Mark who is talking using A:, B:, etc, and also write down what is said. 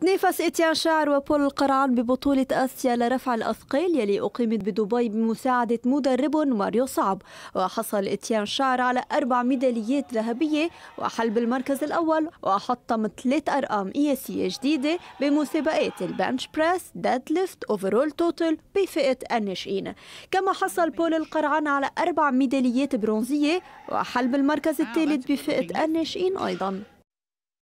A: تنافس إتيان شعر وبول القرعان ببطولة آسيا لرفع الأثقال يلي أقيمت بدبي بمساعدة مدرب ماريو صعب. وحصل إتيان شعر على أربع ميداليات ذهبية وحل بالمركز الأول وحطم ثلاث أرقام قياسية جديدة بمسابقات ال bench press deadlift overall total بفئة الناشئين. كما حصل بول القرعان على أربع ميداليات برونزية وحل بالمركز الثالث بفئة الناشئين أيضاً.